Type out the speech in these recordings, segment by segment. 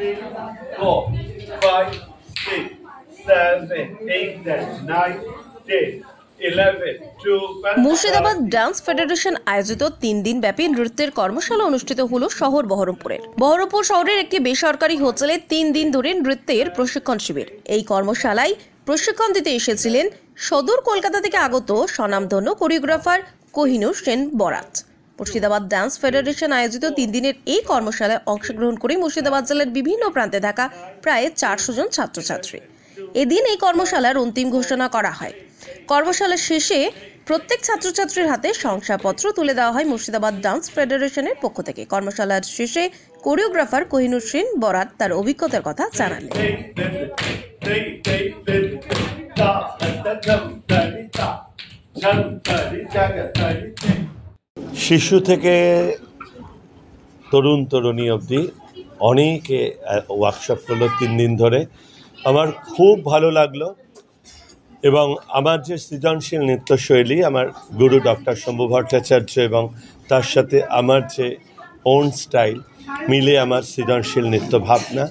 four, five, six, seven, eight, nine, ten, Murshidabad dance federation আয়োজিত তিন দিন ব্যাপী নৃত্যের কর্মশালা অনুষ্ঠিত হলো শহর বহরমপুরের বহরমপুর শহরের একটি বেসরকারি হোটেলে তিন দিন ধরে নৃত্যের প্রশিক্ষণ শিবির এই কর্মশালায় প্রশিক্ষণ দিতে এসেছিলেন সদর কলকাতা থেকে আগত স্বনামধন্য কোরিওগ্রাফার কোহিনুর সেন বরাত মুর্শিদাবাদ ডান্স ফেডারেশন আয়োজিত তিন দিনের এই কর্মশালায় অংশগ্রহণ করে মুর্শিদাবাদ জেলার বিভিন্ন প্রান্তে থাকা প্রায় চারশো জন ছাত্রছাত্রী এদিন এই কর্মশালার অন্তিম ঘোষণা করা হয় কর্মশালা শেষে প্রত্যেক ছাত্রছাত্রীর হাতে শংসাপত্র তুলে দেওয়া হয় মুর্শিদাবাদ ডান্স ফেডারেশনের পক্ষ থেকে কর্মশালার শেষে কোরিওগ্রাফার কোহিনুর সেন বরাত তার অভিজ্ঞতার কথা জানালেন শিশু থেকে তরুণ তরুণী অবধি অনেকে ওয়ার্কশপ করল তিন দিন ধরে। আমার খুব ভালো লাগল এবং আমার যে সৃজনশীল নৃত্যশৈলী, আমার গুরু ডক্টর শম্ভু ভট্টাচার্য এবং তার সাথে আমার যে ওন স্টাইল মিলে আমার সৃজনশীল নৃত্য ভাবনা,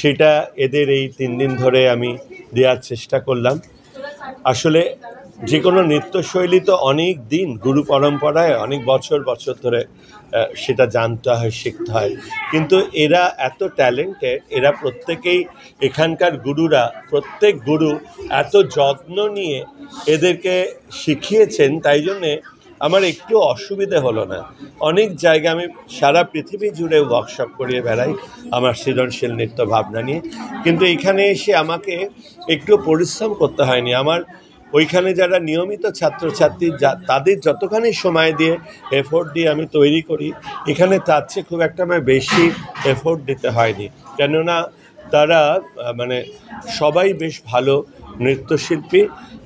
সেটা এদের এই তিন দিন ধরে আমি দেওয়ার চেষ্টা করলাম। আসলে যে কোনো নৃত্যশৈলী তো অনেক দিন গুরু পরম্পরায় অনেক বছর বছর ধরে সেটা জানতে হয়, শিখতে হয়। কিন্তু এরা এত ট্যালেন্টেড, এরা প্রত্যেকেই এখানকার গুরুরা, প্রত্যেক গুরু এত যত্ন নিয়ে এদেরকে শিখিয়েছেন, তাই জন্যে আমার একটু অসুবিধে হলো না। অনেক জায়গায় আমি সারা পৃথিবী জুড়ে ওয়ার্কশপ করিয়ে বেড়াই আমার সৃজনশীল নৃত্য ভাবনা নিয়ে। কিন্তু এখানে এসে আমাকে একটু পরিশ্রম করতে হয়নি। আমার ওইখানে যারা নিয়মিত ছাত্রছাত্রী, যা তাদের যতখানি সময় দিয়ে এফোর্ট দিয়ে আমি তৈরি করি, এখানে তার চেয়ে খুব একটা আমার বেশি এফোর্ট দিতে হয়নি। কেননা তারা মানে সবাই বেশ ভালো নৃত্যশিল্পী,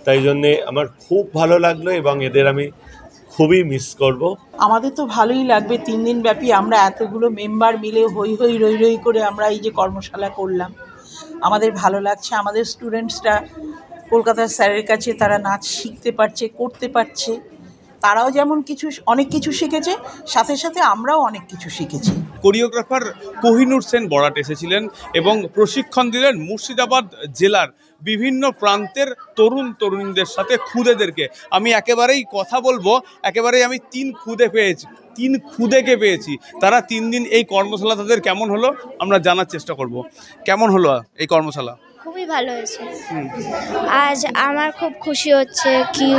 তাই জন্যে আমার খুব ভালো লাগল এবং এদের আমি খুবই মিস করব। আমাদের তো ভালোই লাগবে তিন দিন ব্যাপী আমরা এতগুলো মেম্বার মিলে হই হই রই রই করে আমরা এই যে কর্মশালা করলাম। আমাদের ভালো লাগছে, আমাদের স্টুডেন্টসরা কলকাতার স্যারের কাছে তারা নাচ শিখতে পারছে, করতে পারছে। তারাও যেমন কিছু অনেক কিছু শিখেছে, সাথে সাথে আমরাও অনেক কিছু শিখেছি। কোরিওগ্রাফার কোহিনুর সেন বরাট এসেছিলেন এবং প্রশিক্ষণ দিলেন মুর্শিদাবাদ জেলার বিভিন্ন প্রান্তের তরুণ তরুণীদের সাথে খুদেদেরকে। আমি একেবারেই কথা বলব, একেবারেই আমি তিন খুদে পেয়েছি, তিন খুদেকে পেয়েছি। তারা তিন দিন এই কর্মশালা তাদের কেমন হলো, আমরা জানার চেষ্টা করব। কেমন হলো এই কর্মশালা? খুবই ভালো হয়েছে। আজ আমার খুব খুশি হচ্ছে কি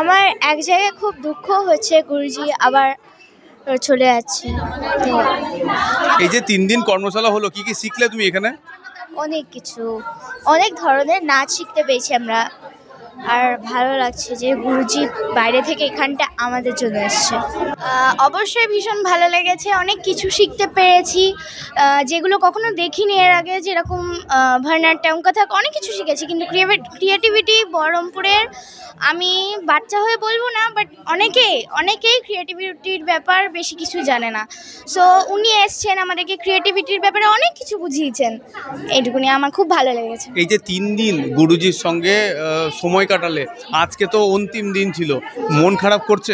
আমার এক জায়গায় খুব দুঃখ হচ্ছে গুরুজি আবার চলে যাচ্ছে। তো এই যে তিন দিন কর্মশালা হলো কি কি শিখলে তুমি এখানে? অনেক কিছু অনেক ধরনের নাচ শিখতে পেয়েছি আমরা। আর ভালো লাগছে যে গুরুজি বাইরে থেকে এখানটা আমাদের জন্য এসছে অবশ্যই ভীষণ ভালো লেগেছে। অনেক কিছু শিখতে পেরেছি। যেগুলো কখনো দেখিনি এর আগে যেরকম ভার্নাট্যম কথা অনেক কিছু শিখেছি। কিন্তু ক্রিয়েটিভিটি বহরমপুরের আমি বাচ্চা হয়ে বলব না বাট অনেকেই অনেকেই ক্রিয়েটিভিটির ব্যাপার বেশি কিছু জানে না। সো উনি এসছেন আমাদেরকে ক্রিয়েটিভিটির ব্যাপারে অনেক কিছু বুঝিয়েছেন। এইটুকুনি আমার খুব ভালো লেগেছে। এই যে তিন দিন গুরুজির সঙ্গে সময় কাটালে আজকে তো অন্তিম দিন ছিল। মন খারাপ করছে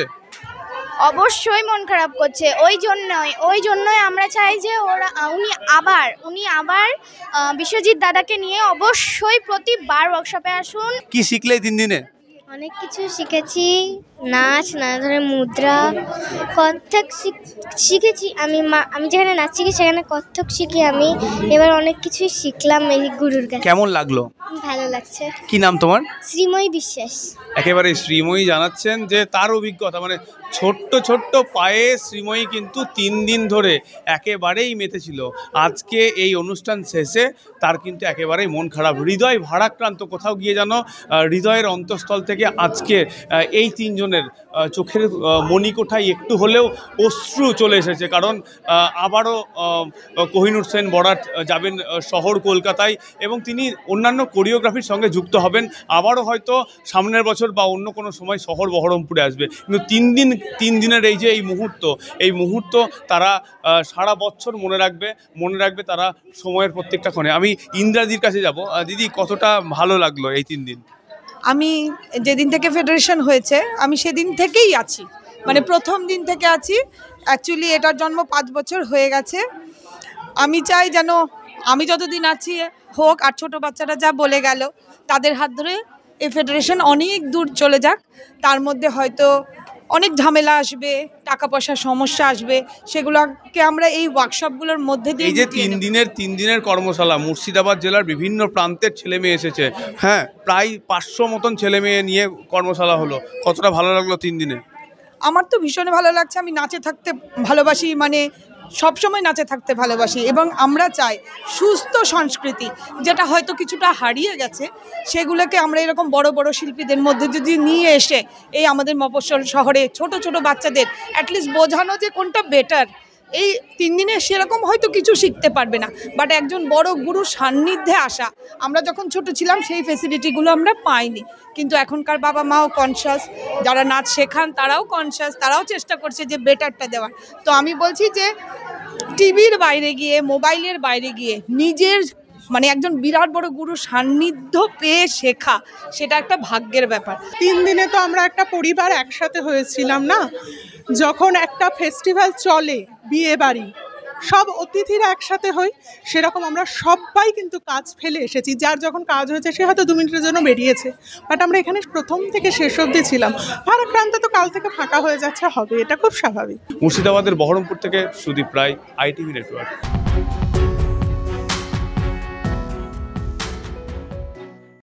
অবশ্যই মন খারাপ করছে। ওই জন্যই ওই জন্যই আমরা চাই যে ওরা উনি আবার উনি আবার বিশ্বজিৎ দাদাকে নিয়ে অবশ্যই প্রতিবার ওয়ার্কশপে আসুন। কি শিখলে তিন দিনে? অনেক কিছু শিখেছি। নাচ নানা ধরনের মুদ্রা কত্থক শিখ- শিখেছি আমি মা আমি যেখানে নাচ শিখি সেখানে কত্থক শিখি আমি। এবার অনেক কিছুই শিখলাম এই গুরুর কাছে। কেমন লাগল? ভালো লাগছে। কি নাম তোমার? শ্রীময়ী বিশ্বাস। একেবারে শ্রীময়ী জানাচ্ছেন যে তার অভিজ্ঞতা মানে ছোট্ট ছোট্ট পায়ে শ্রীময়ী কিন্তু তিন দিন ধরে একেবারেই মেতেছিল। আজকে এই অনুষ্ঠান শেষে তার কিন্তু একেবারেই মন খারাপ। হৃদয় ভারাক্রান্ত কোথাও গিয়ে যেন হৃদয়ের অন্তঃস্থল থেকে আজকে এই তিনজনের চোখের মণিকোঠায় একটু হলেও অশ্রু চলে এসেছে। কারণ আবারও কোহিনুর সেন বরাট যাবেন শহর কলকাতায় এবং তিনি অন্যান্য কোরিওগ্রাফির সঙ্গে যুক্ত হবেন। আবারও হয়তো সামনের বছর বা অন্য কোনো সময় শহর বহরমপুরে আসবে। কিন্তু তিন দিন তিন দিনের এই যে এই মুহূর্ত এই মুহূর্ত তারা সারা বছর মনে রাখবে মনে রাখবে তারা সময়ের প্রত্যেকটা ক্ষণে। আমি ইন্দ্রাদির কাছে যাব। দিদি কতটা ভালো লাগল এই তিন দিন? আমি যেদিন থেকে ফেডারেশন হয়েছে আমি সেদিন থেকেই আছি। মানে প্রথম দিন থেকে আছি। অ্যাকচুয়ালি এটার জন্ম পাঁচ বছর হয়ে গেছে। আমি চাই যেন আমি যতদিন আছি হোক আর ছোট বাচ্চারা যা বলে গেল তাদের হাত ধরে এই ফেডারেশন অনেক দূর চলে যাক। তার মধ্যে হয়তো অনেক ঝামেলা আসবে টাকা পয়সার সমস্যা আসবে সেগুলোকে আমরা এই ওয়ার্কশপগুলোর মধ্যে দিয়ে এই যে তিন দিনের তিন দিনের কর্মশালা মুর্শিদাবাদ জেলার বিভিন্ন প্রান্তের ছেলে মেয়ে এসেছে। হ্যাঁ প্রায় পাঁচশো মতন ছেলে মেয়ে নিয়ে কর্মশালা হলো। কতটা ভালো লাগল তিন দিনে? আমার তো ভীষণ ভালো লাগছে আমি নাচে থাকতে ভালোবাসি মানে সবসময় নাচে থাকতে ভালোবাসি এবং আমরা চাই সুস্থ সংস্কৃতি, যেটা হয়তো কিছুটা হারিয়ে গেছে, সেগুলোকে আমরা এরকম বড় বড় শিল্পীদের মধ্যে যদি নিয়ে এসে এই আমাদের মফস্বল শহরে ছোট ছোট বাচ্চাদের অ্যাটলিস্ট বোঝানো যে কোনটা বেটার এই তিন দিনে সেরকম হয়তো কিছু শিখতে পারবে না। বাট একজন বড় গুরু সান্নিধ্যে আসা, আমরা যখন ছোট ছিলাম সেই ফেসিলিটিগুলো আমরা পাইনি। কিন্তু এখনকার বাবা মাও কনসাস যারা নাচ শেখান তারাও কনসাস তারাও চেষ্টা করছে যে বেটারটা দেওয়ার। তো আমি বলছি যে টিভির বাইরে গিয়ে, মোবাইলের বাইরে গিয়ে, নিজের মানে একজন বিরাট বড় গুরু সান্নিধ্য পেয়ে শেখা, সেটা একটা ভাগ্যের ব্যাপার। তিন দিনে তো আমরা একটা পরিবার একসাথে হয়েছিলাম না? যখন একটা ফেস্টিভ্যাল চলে বিয়ে বাড়ি। সব অতিথিরা একসাথে হই, সেরকম আমরা সবাই কিন্তু কাজ ফেলে এসেছি। যার যখন কাজ হয়েছে, সে হয়তো দু মিনিটের জন্য বেরিয়েছে। বাট আমরা এখানে প্রথম থেকে শেষ অবধি ছিলাম। ভারাক্রান্ত তো কাল থেকে ফাঁকা হয়ে যাচ্ছে, হবে, এটা খুব স্বাভাবিক। মুর্শিদাবাদের বহরমপুর থেকে সুদীপ রায়, আইটিভি নেটওয়ার্ক